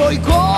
soy como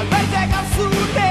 al verte con su